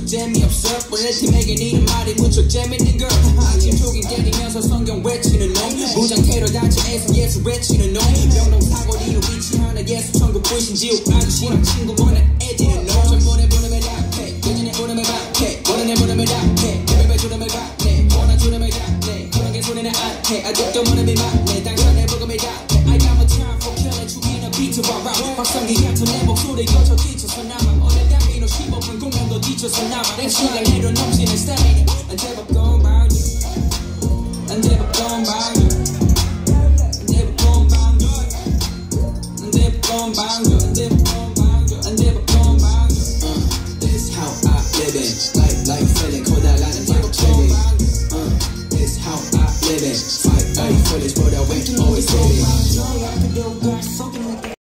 무척 재미없어. 원래 팀에게 니는 말이 무척 재밌는 걸 아침 조깅 때리면서 성경 외치는 놈. 무장태로 단체에서 예수 외치는 놈. 명동 사거리로 위치하는 예수 천국 불신 지옥 아저씨랑 친구 보낸 애들은 놈. 전번에 보내면 약해 예전에 보내면 박해 원하는 보내면 약해 예배배 주름을 받네. 원한 주름을 잡네. 그런 게 손에는 안해 아직도 무릎이 맞네. 당신의 복음을 답해 I got my time for killing 죽이는 비트와 rap뭐 박성기 같은 내 목소리 거쳐 뒤쳐서 남아 오늘 담비로 15분 공연도 뒤쳐서 남아 내 시간 내려 넘치는 스타일이 난 제법 건방져 난 제법 건방져 난 제법 건방져 난 제법 건방져 난 제법 건방져 난 제법 건방져 uh, This how I live it Like like feeling 커다라는 제법 체리 uh, This how I live it Fight early for this but I wait always